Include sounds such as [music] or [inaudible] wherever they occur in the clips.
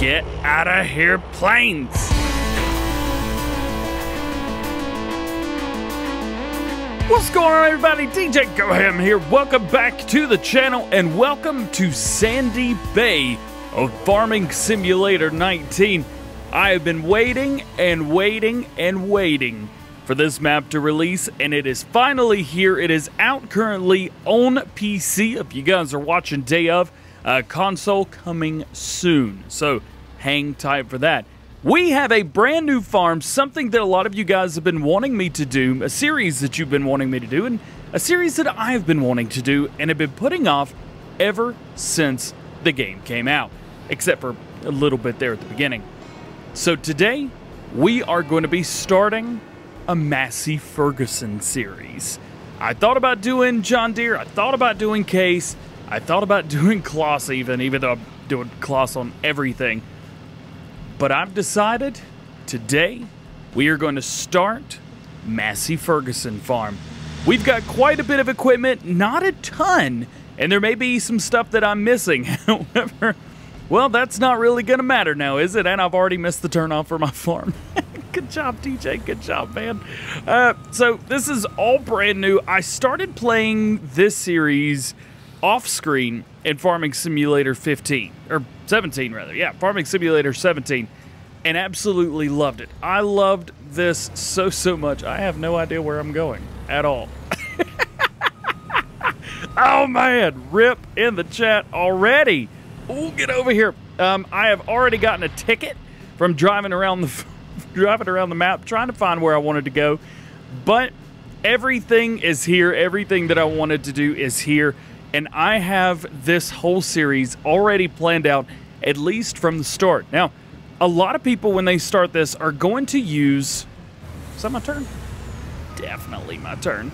Get out of here, planes! What's going on, everybody? DJ Goham here. Welcome back to the channel and welcome to Sandy Bay of Farming Simulator 19. I have been waiting and waiting and waiting for this map to release, and it is finally here. It is out currently on PC. If you guys are watching day of, uh, console coming soon. So hang tight for that. We have a brand new farm, something that a lot of you guys have been wanting me to do, a series that you've been wanting me to do, and a series that I've been wanting to do and have been putting off ever since the game came out, except for a little bit there at the beginning. So today, we are going to be starting a Massey Ferguson series. I thought about doing John Deere, I thought about doing Case, I thought about [laughs] doing Claas even, even though I'm doing Claas on everything. But I've decided today we are going to start Massey Ferguson Farm. We've got quite a bit of equipment, not a ton, and there may be some stuff that I'm missing. [laughs] However, well, that's not really going to matter now, is it? And I've already missed the turn off for my [laughs] farm. Good job, DJ. Good job, man. Uh, so this is all brand new. I started playing this series off screen in Farming Simulator 15 or 17 rather. Yeah, Farming Simulator 17 and absolutely loved it. I loved this so so much. I have no idea where I'm going at all. [laughs] oh man, rip in the chat already. Oh, get over here. Um, I have already gotten a ticket from driving around the [laughs] driving around the map trying to find where I wanted to go. But everything is here. Everything that I wanted to do is here and I have this whole series already planned out, at least from the start. Now, a lot of people, when they start this, are going to use. Is that my turn? Definitely my turn.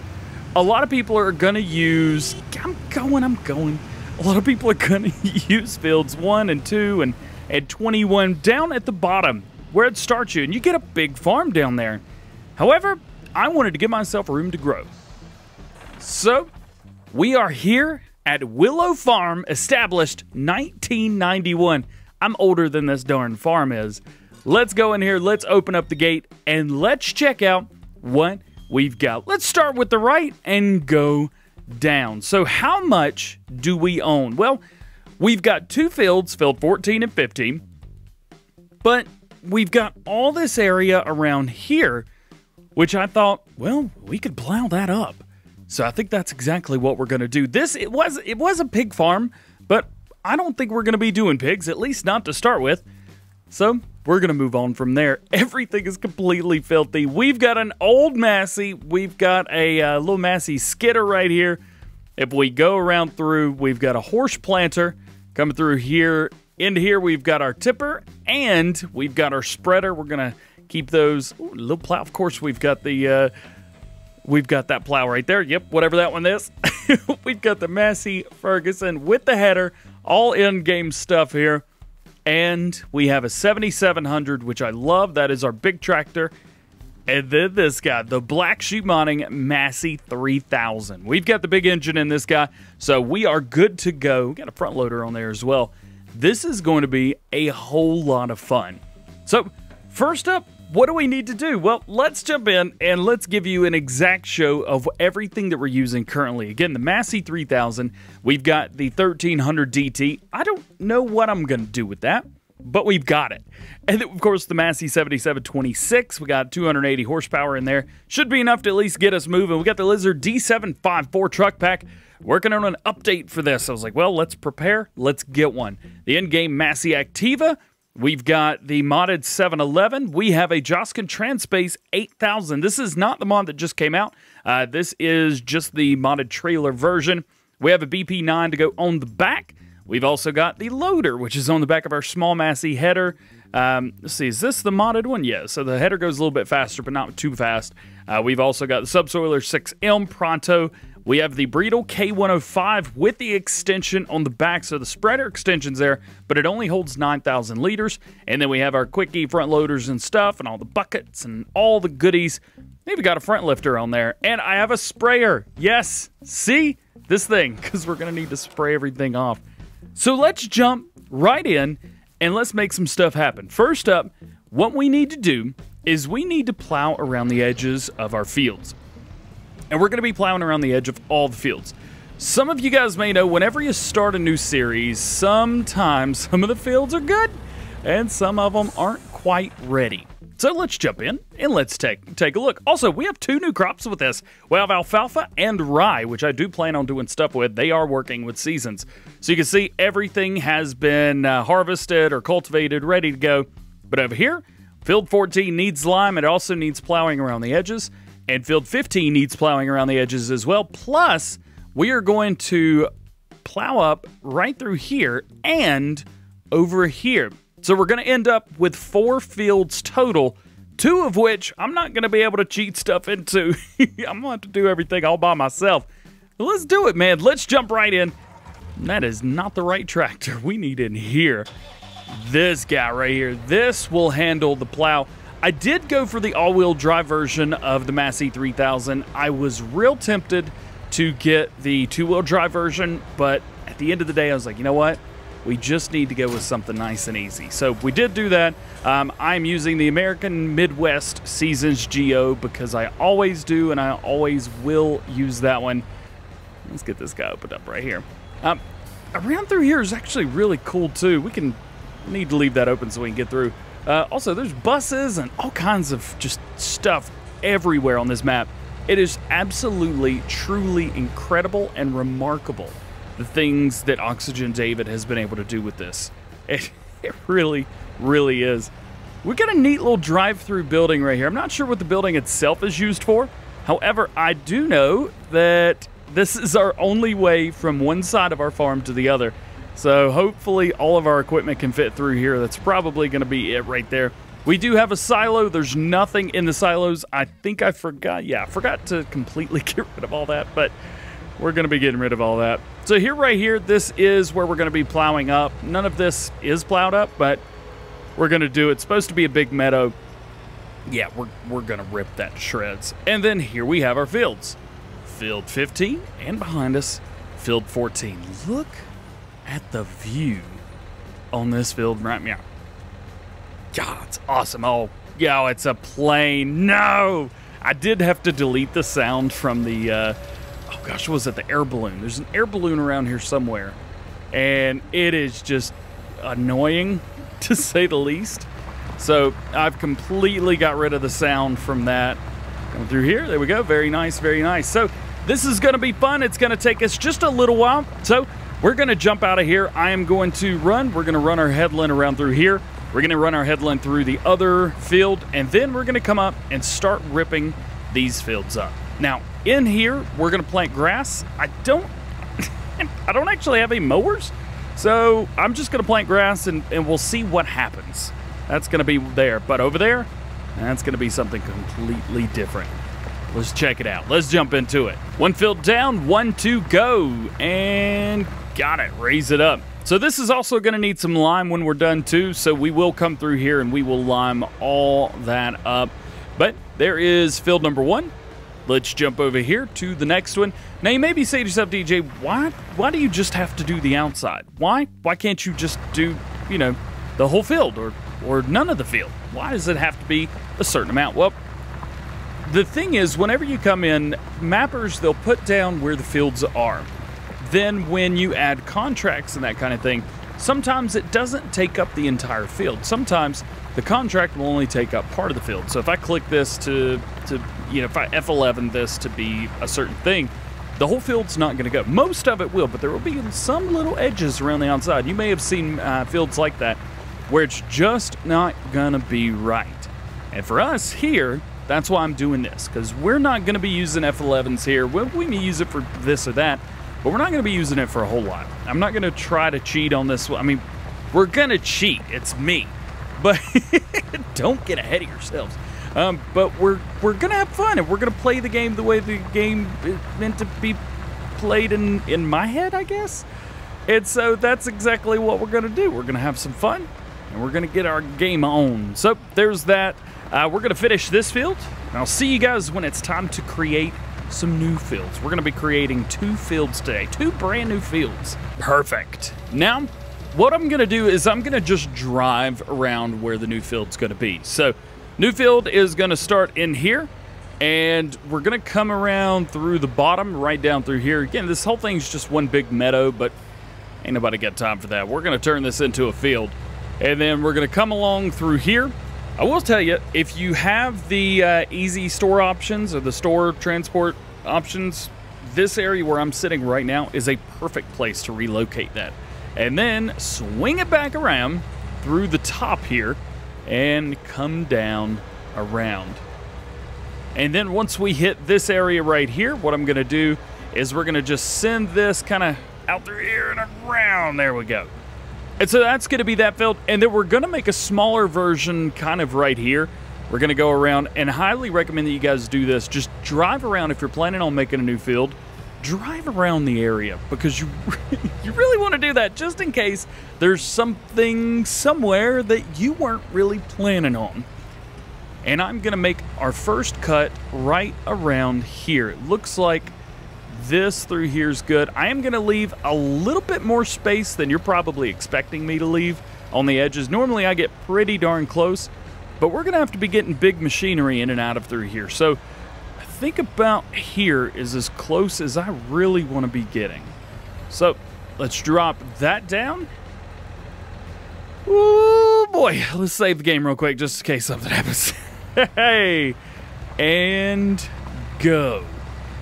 A lot of people are going to use. I'm going, I'm going. A lot of people are going [laughs] to use fields 1 and 2 and, and 21 down at the bottom where it starts you, and you get a big farm down there. However, I wanted to give myself room to grow. So, we are here at Willow Farm, established 1991. I'm older than this darn farm is. Let's go in here, let's open up the gate, and let's check out what we've got. Let's start with the right and go down. So how much do we own? Well, we've got two fields, field 14 and 15, but we've got all this area around here, which I thought, well, we could plow that up. So I think that's exactly what we're going to do. This it was it was a pig farm, but I don't think we're going to be doing pigs, at least not to start with. So we're going to move on from there. [laughs] Everything is completely filthy. We've got an old Massey. We've got a uh, little Massey skidder right here. If we go around through, we've got a horse planter coming through here. Into here, we've got our tipper and we've got our spreader. We're going to keep those. Ooh, little plow. Of course, we've got the uh, We've got that plow right there. Yep, whatever that one is. [laughs] We've got the Massey Ferguson with the header, all in-game stuff here. And we have a 7700, which I love. That is our big tractor. And then this guy, the Black Sheep Modding Massey 3000. We've got the big engine in this guy, so we are good to go. Got a front loader on there as well. This is going to be a whole lot of fun. So, first up, what do we need to do? Well, let's jump in and let's give you an exact show of everything that we're using currently. Again, the Massey 3000, we've got the 1300 DT. I don't know what I'm going to do with that, but we've got it. And of course, the Massey 7726, we got 280 horsepower in there. Should be enough to at least get us moving. We got the Lizard D754 truck pack working on an update for this. I was like, well, let's prepare. Let's get one. The in-game Massey Activa, We've got the modded 711. We have a Joskin Transpace 8000. This is not the mod that just came out. Uh, this is just the modded trailer version. We have a BP9 to go on the back. We've also got the loader, which is on the back of our small Massey header. Um, let's see, is this the modded one? Yeah, so the header goes a little bit faster, but not too fast. Uh, we've also got the Subsoiler 6M Pronto we have the Bredal K105 with the extension on the back, so the spreader extension's there, but it only holds 9,000 liters. And then we have our quickie front loaders and stuff, and all the buckets and all the goodies. Maybe got a front lifter on there, and I have a sprayer. Yes, see this thing, [laughs] because we're gonna need to spray everything off. So let's jump right in and let's make some stuff happen. First up, what we need to do is we need to plow around the edges of our fields. And we're going to be plowing around the edge of all the fields. Some of you guys may know whenever you start a new series, sometimes some of the fields are good and some of them aren't quite ready. So let's jump in and let's take take a look. Also, we have two new crops with this. We have alfalfa and rye, which I do plan on doing stuff with. They are working with seasons. So you can see everything has been uh, harvested or cultivated, ready to go. But over here, field 14 needs lime. It also needs plowing around the edges. And field 15 needs plowing around the edges as well. Plus, we are going to plow up right through here and over here. So we're going to end up with four fields total, two of which I'm not going to be able to cheat stuff into. [laughs] I'm going to have to do everything all by myself. Let's do it, man. Let's jump right in. That is not the right tractor we need in here. This guy right here, this will handle the plow. I did go for the all-wheel drive version of the Massey 3000. I was real tempted to get the two-wheel drive version, but at the end of the day, I was like, you know what? We just need to go with something nice and easy. So we did do that. Um, I'm using the American Midwest Seasons Geo because I always do and I always will use that one. Let's get this guy opened up right here. Um, around through here is actually really cool too. We can need to leave that open so we can get through. Uh, also, there's buses and all kinds of just stuff everywhere on this map. It is absolutely, truly incredible and remarkable the things that Oxygen David has been able to do with this. [laughs] It, it really, really is. We've got a neat little drive-through building right here. I'm not sure what the building itself is used for. However, I do know that this is our only way from one side of our farm to the other. So hopefully all of our equipment can fit through here. That's probably going to be it right there. We do have a silo. There's nothing in the silos. I think I forgot. Yeah, I forgot to completely [laughs] get rid of all that, but we're going to be getting rid of all that. So here, right here, this is where we're going to be plowing up. None of this is plowed up, but we're going to do It's supposed to be a big meadow. Yeah, we're, we're going to rip that to shreds. And then here we have our fields. Field 15, and behind us, field 14. Look at the view on this field right now. God, it's awesome. Oh, yeah, it's a plane. No! I did have to delete the sound from the... Uh, oh gosh, was it the air balloon? There's an air balloon around here somewhere, and it is just annoying [laughs] to say the least. So I've completely got rid of the sound from that. Come through here, there we go. Very nice, very nice. So this is going to be fun. It's going to take us just a little while. So we're going to jump out of here. I am going to run. We're going to run our headland around through here. We're going to run our headland through the other field, and then we're going to come up and start ripping these fields up. Now, in here, we're going to plant grass. I don't, [laughs] I don't actually have any mowers, so I'm just going to plant grass and, and we'll see what happens. That's going to be there. But over there, that's going to be something completely different. Let's check it out. Let's jump into it. One field down, one to go. And got it. Raise it up. So this is also going to need some lime when we're done too. So we will come through here and we will lime all that up. But there is field number one. Let's jump over here to the next one. Now you may be saying to yourself, DJ, why why do you just have to do the outside? Why? Why can't you just do, you know, the whole field or or none of the field? Why does it have to be a certain amount? Well, the thing is, whenever you come in, mappers they'll put down where the fields are. Then when you add contracts and that kind of thing, sometimes it doesn't take up the entire field. Sometimes the contract will only take up part of the field. So if I click this to, to you know, if I F11 this to be a certain thing, the whole field's not going to go. Most of it will, but there will be some little edges around the outside. You may have seen uh, fields like that where it's just not going to be right. And for us here, that's why I'm doing this, because we're not going to be using F11s here. We, we may use it for this or that, but we're not going to be using it for a whole lot. I'm not going to try to cheat on this. I mean, we're going to cheat. It's me. But [laughs] don't get ahead of yourselves. Um, but we're we're gonna have fun and we're gonna play the game the way the game is meant to be played in in my head, I guess. And so that's exactly what we're gonna do. We're gonna have some fun and we're gonna get our game on. So there's that. Uh, we're gonna finish this field. And I'll see you guys when it's time to create some new fields. We're gonna be creating two fields today, two brand new fields. Perfect. Now what I'm going to do is I'm going to just drive around where the new field's going to be. So new field is going to start in here and we're going to come around through the bottom right down through here. Again, this whole thing's just one big meadow, but ain't nobody got time for that. We're going to turn this into a field and then we're going to come along through here. I will tell you, if you have the uh, easy store options or the store transport options, this area where I'm sitting right now is a perfect place to relocate that. And then swing it back around through the top here and come down around. And then once we hit this area right here, what I'm going to do is we're going to just send this kind of out through here and around. There we go. And so that's going to be that field. And then we're going to make a smaller version kind of right here. We're going to go around and highly recommend that you guys do this. Just drive around if you're planning on making a new field. Drive around the area because you [laughs] you really want to do that just in case there's something somewhere that you weren't really planning on. And I'm going to make our first cut right around here. It looks like this through here is good. I am going to leave a little bit more space than you're probably expecting me to leave on the edges. Normally I get pretty darn close, but we're going to have to be getting big machinery in and out of through here. So I think about here is as close as I really want to be getting. So let's drop that down. Oh boy, let's save the game real quick just in case something [laughs] happens. hey, and go.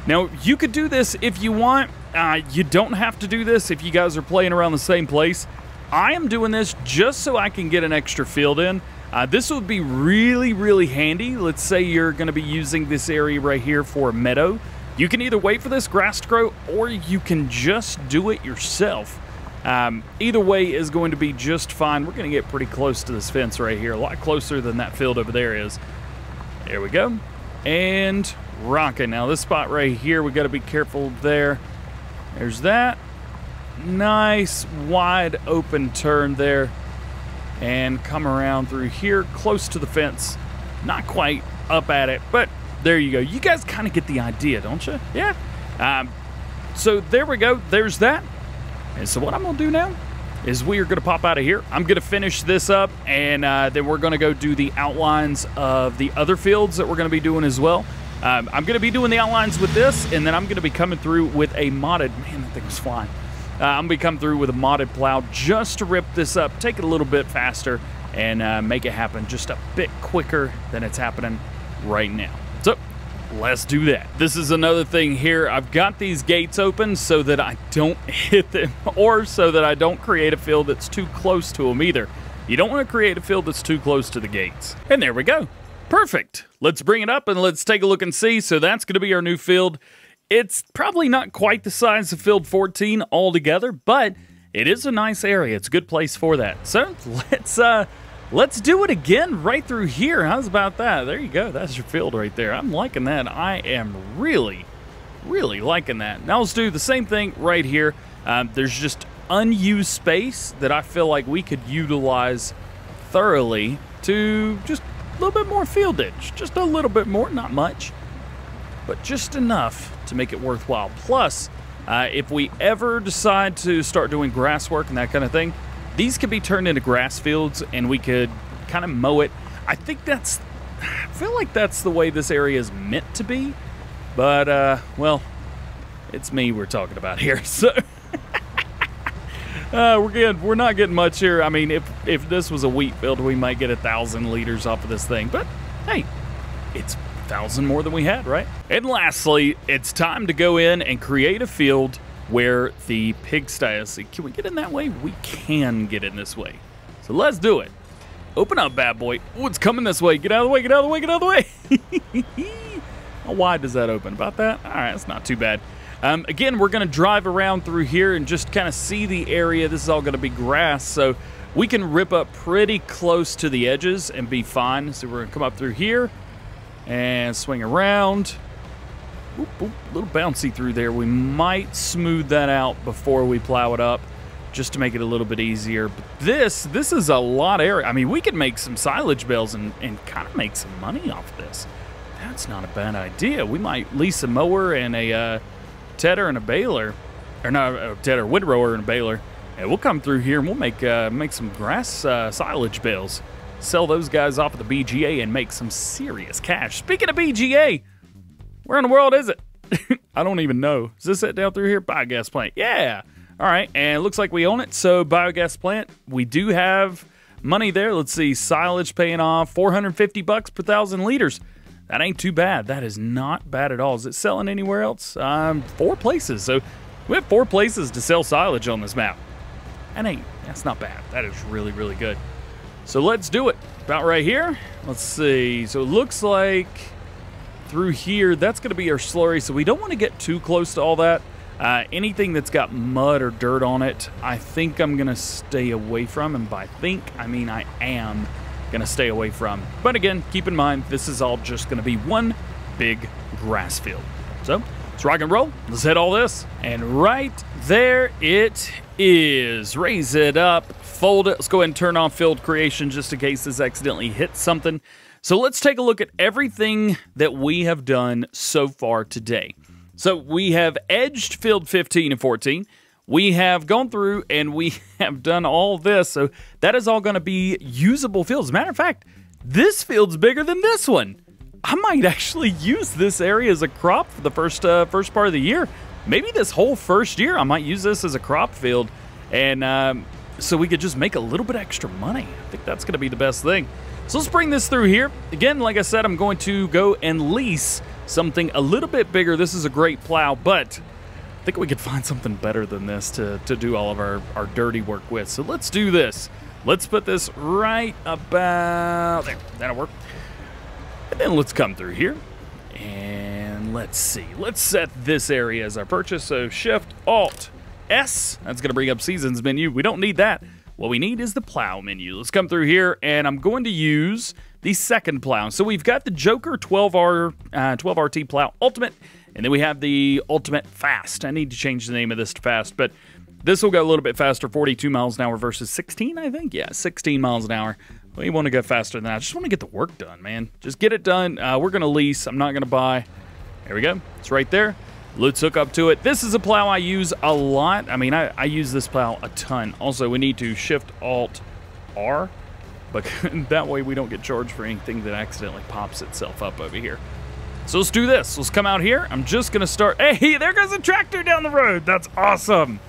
Now, you could do this if you want. Uh, you don't have to do this if you guys are playing around the same place. I am doing this just so I can get an extra field in. Uh, this would be really, really handy. Let's say you're going to be using this area right here for a meadow. You can either wait for this grass to grow or you can just do it yourself. Um, either way is going to be just fine. We're going to get pretty close to this fence right here, a lot closer than that field over there is. There we go. And rocking. Now this spot right here, we got to be careful there. There's that. Nice wide open turn there. And come around through here, close to the fence. Not quite up at it, but there you go. You guys kind of get the idea, don't you? Yeah. Um, so there we go. There's that. And so what I'm to do now is we are going to pop out of here. I'm going to finish this up, and uh, then we're going to go do the outlines of the other fields that we're going to be doing as well. Um, I'm going to be doing the outlines with this, and then I'm going to be coming through with a modded, man, that thing was flying. Uh, I'm going to coming through with a modded plow just to rip this up, take it a little bit faster, and uh, make it happen just a bit quicker than it's happening right now. So let's do that. This is another thing here. I've got these gates open so that I don't [laughs] hit them or so that I don't create a field that's too close to them either. You don't want to create a field that's too close to the gates. And there we go. Perfect. Let's bring it up and let's take a look and see. So that's going to be our new field. It's probably not quite the size of field 14 altogether, but it is a nice area. It's a good place for that. So [laughs] let's uh Let's do it again right through here. How's about that? There you go. That's your field right there. I'm liking that. I am really, really liking that. Now let's do the same thing right here. Um, there's just unused space that I feel like we could utilize thoroughly to just a little bit more field fieldage. Just a little bit more, not much, but just enough to make it worthwhile. Plus, uh, if we ever decide to start doing grass work and that kind of thing, these could be turned into grass fields and we could kind of mow it. I think that's, I feel like that's the way this area is meant to be. But, uh, well, it's me we're talking about here. [laughs] So, uh, we're getting, we're not getting much here. I mean, if, if this was a wheat field, we might get a thousand liters off of this thing. But, hey, it's a thousand more than we had, right? And lastly, it's time to go in and create a field where the pigsty is. Can we get in that way? We can get in this way. So let's do it. Open up, bad boy. Oh, it's coming this way. Get out of the way, get out of the way, get out of the way. [laughs] How wide does that open? About that? All right, it's not too bad. Um, again, we're going to drive around through here and just kind of see the area. This is all going to be grass, so we can rip up pretty close to the edges and be fine. So we're going to come up through here and swing around. Oop, oop, little bouncy through there. We might smooth that out before we plow it up just to make it a little bit easier. But this, this is a lot of area. I mean, we could make some silage bales and, and kind of make some money off this. That's not a bad idea. We might lease a mower and a uh, tedder and a baler. Or not a tedder, windrower and a baler. And we'll come through here and we'll make uh, make some grass uh, silage bales. Sell those guys off at the BGA and make some serious cash. Speaking of BGA, where in the world is it? [laughs] I don't even know. Is this it down through here? Biogas plant. Yeah. All right. And it looks like we own it. So, biogas plant, we do have money there. Let's see. Silage paying off 450 bucks per thousand liters. That ain't too bad. That is not bad at all. Is it selling anywhere else? Um, four places. So, we have four places to sell silage on this map. That ain't, that's not bad. That is really, really good. So let's do it. About right here. Let's see. So it looks like through here, that's going to be our slurry. So we don't want to get too close to all that. Uh, anything that's got mud or dirt on it, I think I'm going to stay away from. And by think, I mean I am going to stay away from. But again, keep in mind, this is all just going to be one big grass field. So let's rock and roll. Let's hit all this. And right there it is. Raise it up, fold it. Let's go ahead and turn off field creation just in case this accidentally hits something. So let's take a look at everything that we have done so far today. So we have edged field 15 and 14. We have gone through and we [laughs] have done all this. So that is all going to be usable fields. As a matter of fact, this field's bigger than this one. I might actually use this area as a crop for the first uh, first part of the year. Maybe this whole first year I might use this as a crop field, and um, so we could just make a little bit extra money. I think that's going to be the best thing. So let's bring this through here. Again, like I said, I'm going to go and lease something a little bit bigger. This is a great plow, but I think we could find something better than this to, to do all of our, our dirty work with. So let's do this. Let's put this right about there. That'll work. And then let's come through here. And let's see. Let's set this area as our purchase. So Shift Alt S. That's going to bring up Seasons menu. We don't need that. What we need is the plow menu. Let's come through here, and I'm going to use the second plow. So we've got the Joker 12R, uh, 12RT plow Ultimate, and then we have the Ultimate Fast. I need to change the name of this to Fast, but this will go a little bit faster, 42 miles an hour versus 16, I think. Yeah, 16 miles an hour. We want to go faster than that. I just want to get the work done, man. Just get it done. Uh, we're going to lease. I'm not going to buy. There we go. It's right there. Let's hook up to it. This is a plow I use a lot. I mean, I, I use this plow a ton. Also, we need to Shift Alt R, but [laughs] that way we don't get charged for anything that accidentally pops itself up over here. So let's do this. Let's come out here. I'm just going to start. Hey, [laughs] there goes a tractor down the road. That's awesome.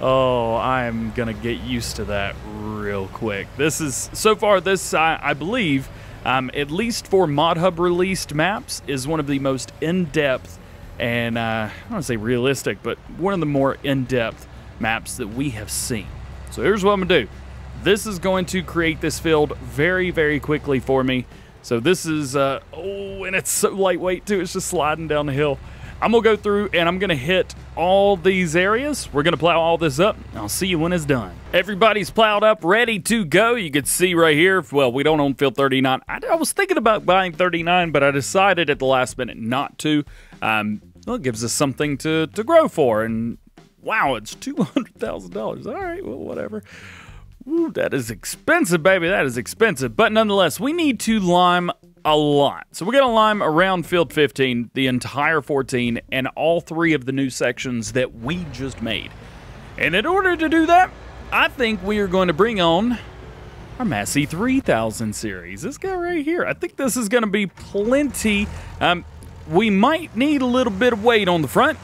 Oh, I'm going to get used to that real quick. This is, so far, this, I, I believe, um, at least for ModHub released maps, is one of the most in-depth and uh, I don't want to say realistic, but one of the more in-depth maps that we have seen. So here's what I'm going to do. This is going to create this field very, very quickly for me. So this is, uh, oh, and it's so lightweight too. It's just sliding down the hill. I'm going to go through and I'm going to hit all these areas. We're going to plow all this up. I'll see you when it's done. Everybody's plowed up, ready to go. You can see right here, well, we don't own field 39. I, I was thinking about buying 39, but I decided at the last minute not to. Um, well, it gives us something to, to grow for. And wow, it's $200,000. All right, well, whatever. Ooh, that is expensive, baby. That is expensive. But nonetheless, we need to lime a lot. So we're going to lime around field 15, the entire 14, and all three of the new sections that we just made. And in order to do that, I think we are going to bring on our Massey 3000 series. This guy right here. I think this is going to be plenty. Um, we might need a little bit of weight on the front.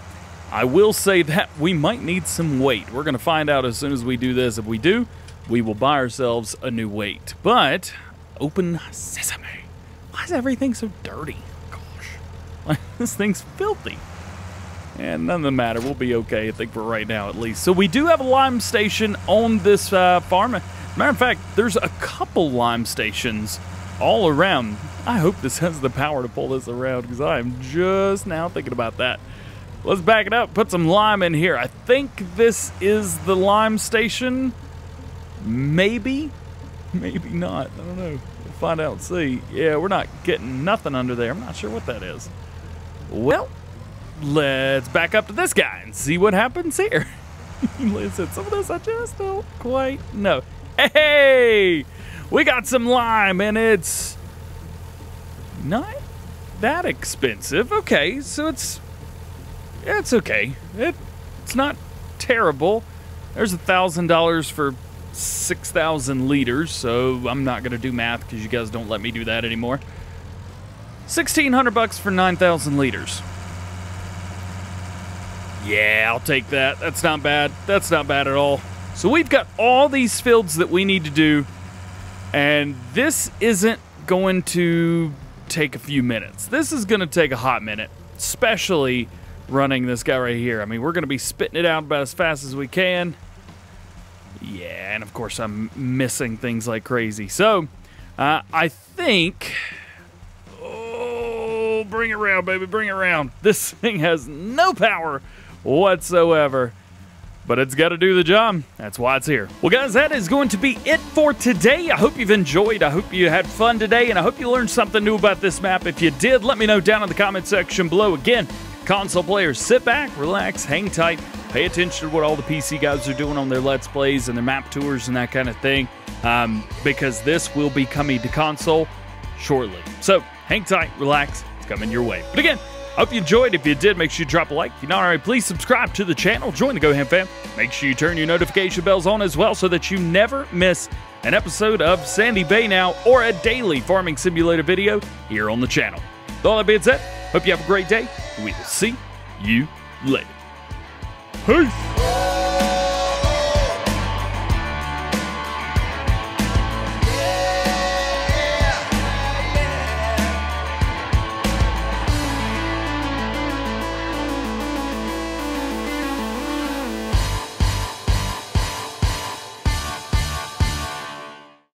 I will say that we might need some weight. We're going to find out as soon as we do this. If we do, we will buy ourselves a new weight. But open sesame. Why is everything so dirty? Gosh, [laughs] this thing's filthy. And none of the matter. We'll be okay, I think, for right now at least. So we do have a lime station on this uh, farm. Matter of fact, there's a couple lime stations all around. I hope this has the power to pull this around because I am just now thinking about that. Let's back it up, put some lime in here. I think this is the lime station. Maybe, maybe not. I don't know. We'll find out see. Yeah, we're not getting nothing under there. I'm not sure what that is. Well, let's back up to this guy and see what happens here. [laughs] Listen, some of this I just don't quite know. Hey! We got some lime and it's not that expensive. Okay, so it's it's okay. It, it's not terrible. There's a thousand dollars for six thousand liters, so I'm not gonna do math because you guys don't let me do that anymore. Sixteen hundred bucks for nine thousand liters. Yeah, I'll take that. That's not bad. That's not bad at all. So we've got all these fields that we need to do, and this isn't going to take a few minutes. This is going to take a hot minute, especially running this guy right here. I mean, we're going to be spitting it out about as fast as we can. Yeah, and of course I'm missing things like crazy. So, uh, I think... Oh, bring it around, baby, bring it around. [laughs] This thing has no power whatsoever. But it's got to do the job. That's why it's here. Well, guys, that is going to be it for today. I hope you've enjoyed. I hope you had fun today, and I hope you learned something new about this map. If you did, let me know down in the comment section below. Again, console players, sit back, relax, hang tight, pay attention to what all the PC guys are doing on their Let's Plays and their map tours and that kind of thing, um, because this will be coming to console shortly. So hang tight, relax, it's coming your way. But again, Hope you enjoyed. If you did, make sure you drop a like. If you're not already, please subscribe to the channel. Join the GoHam fam. Make sure you turn your notification bells on as well so that you never miss an episode of Sandy Bay Now or a daily farming simulator video here on the channel. With all that being said, hope you have a great day. We will see you later. Peace.